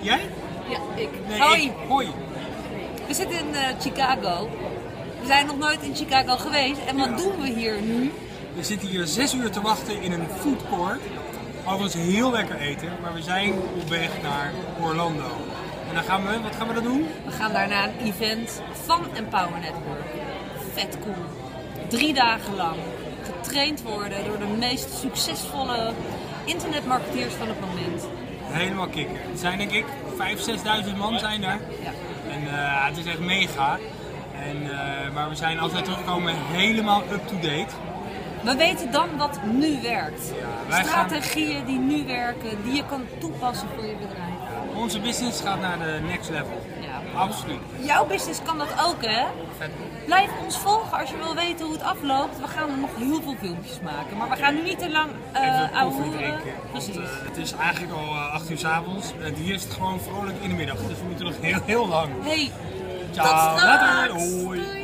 Jij? Ja, ik. Nee, Hoi. ik. Hoi. We zitten in eh, Chicago. We zijn nog nooit in Chicago geweest. En wat doen we hier nu? We zitten hier zes uur te wachten in een food court. Overigens heel lekker eten, maar we zijn op weg naar Orlando. En dan gaan we, wat gaan we dan doen? We gaan daarna een event van Empower Network. Vet cool. Drie dagen lang getraind worden door de meest succesvolle internetmarketeers van het moment. Helemaal kicken. Het zijn denk ik 5.000, 6.000 man zijn er. Ja. En eh, het is echt mega. En, eh, maar we zijn altijd teruggekomen helemaal up-to-date. We weten dan wat nu werkt. gaan- Strategieën die nu werken, die je kan toepassen voor je bedrijf. Onze business gaat naar de next level. Ja. Absoluut. Jouw business kan dat ook, hè? Vet. Blijf ons volgen als je wil weten hoe het afloopt. We gaan er nog heel veel filmpjes maken. Maar we gaan nu niet te lang uh, drinken. Want, Precies. eh, het is eigenlijk al eh, 8 uur s avonds. En hier is het gewoon vrolijk in de middag. Dus we moeten nog heel, heel lang. Hey, Ciao. tot straks! Later. Hoi. Doei.